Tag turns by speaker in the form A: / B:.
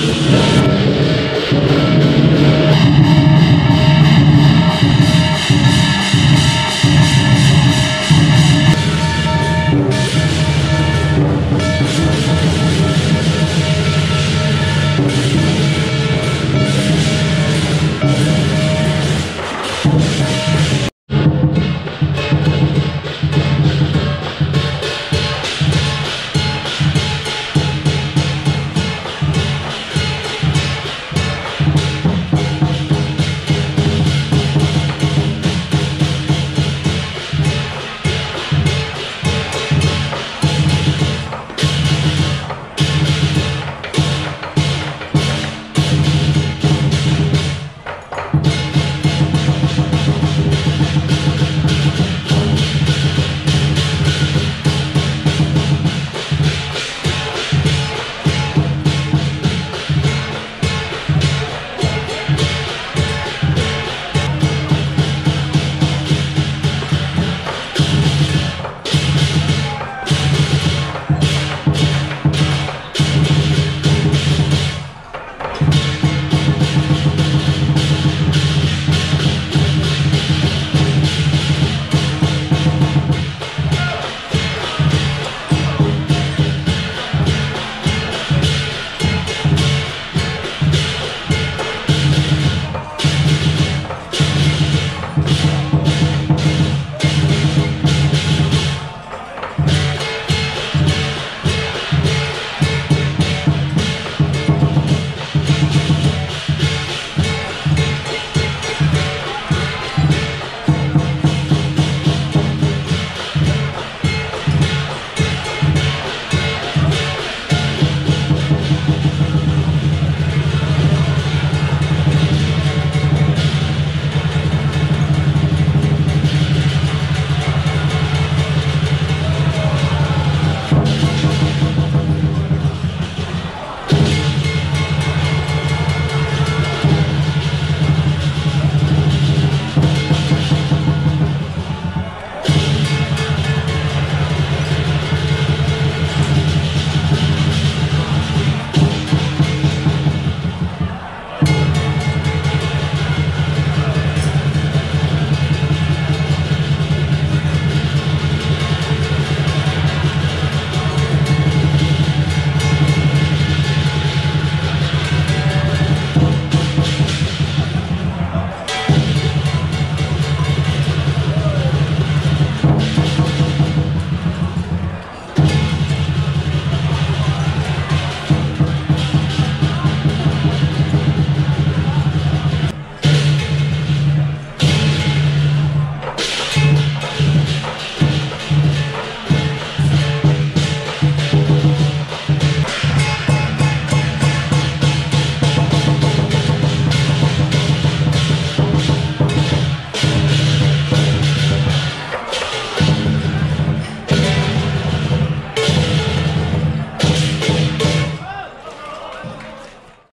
A: Música